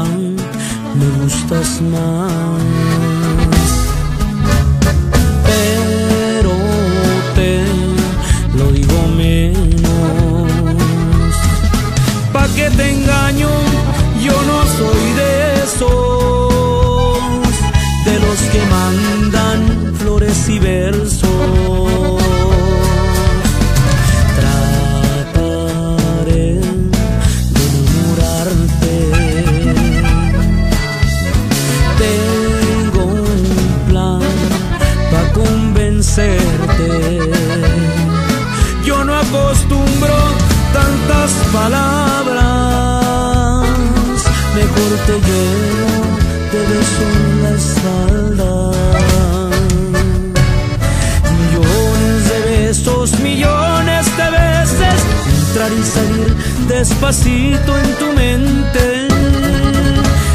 me gustas más. Pero te lo digo menos. ¿Pa' que te engaño? Llevo, te beso en la espalda. Millones de besos, millones de veces. Entrar y salir despacito en tu mente.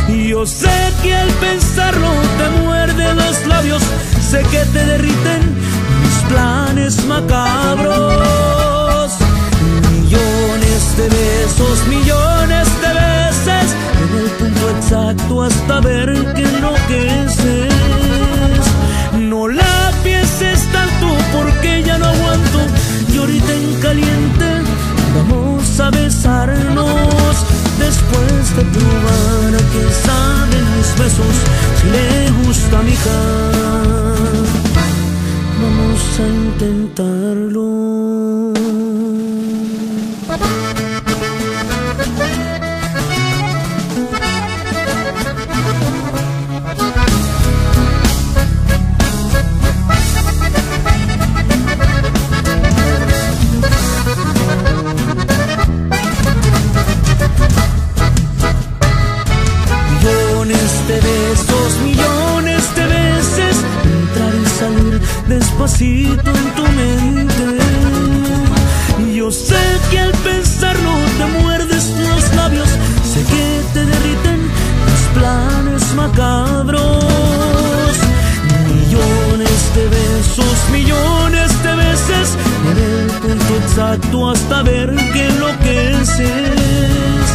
Y yo sé que al pensarlo te muerden los labios. Sé que te derriten mis planes macabros. Ver que enloqueces. No la pienses tanto porque ya no aguanto. Y ahorita en caliente vamos a besarnos. Después de probar a que saben mis besos, si le gusta mi hija, vamos a intentarlo. En tu mente. Yo sé que al pensarlo te muerdes los labios, sé que te derriten los planes macabros. Millones de besos, millones de veces en el punto exacto hasta ver que enloqueces.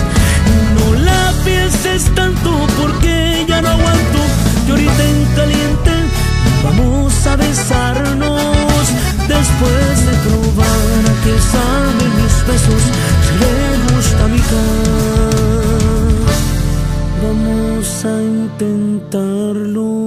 No la pienses tanto porque ya no aguanto. Y ahorita en caliente vamos a besarnos. Intentarlo.